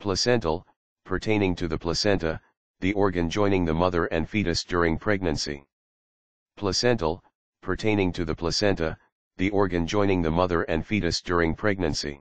Placental, pertaining to the placenta, the organ joining the mother and fetus during pregnancy. Placental, pertaining to the placenta, the organ joining the mother and fetus during pregnancy.